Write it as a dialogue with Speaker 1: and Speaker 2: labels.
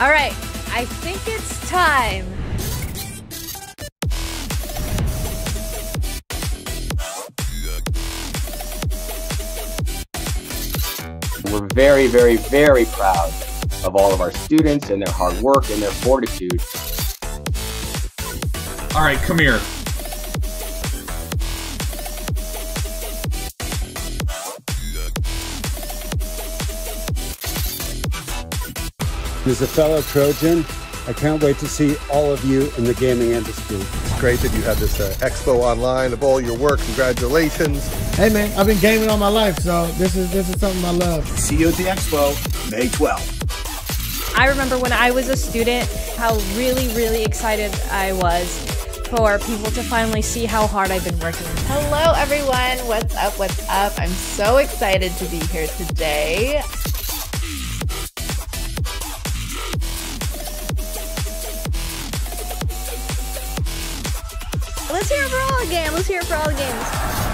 Speaker 1: All right, I think it's time.
Speaker 2: We're very, very, very proud of all of our students and their hard work and their fortitude.
Speaker 3: All right, come here.
Speaker 4: As a fellow Trojan, I can't wait to see all of you in the gaming industry.
Speaker 5: It's great that you have this uh, expo online of all your work. Congratulations.
Speaker 6: Hey man, I've been gaming all my life, so this is this is something I love.
Speaker 7: See you at the expo, May 12th.
Speaker 1: I remember when I was a student, how really, really excited I was for people to finally see how hard I've been working.
Speaker 8: Hello, everyone. What's up? What's up? I'm so excited to be here today.
Speaker 1: Let's hear it for all the games. Let's hear it for all the games.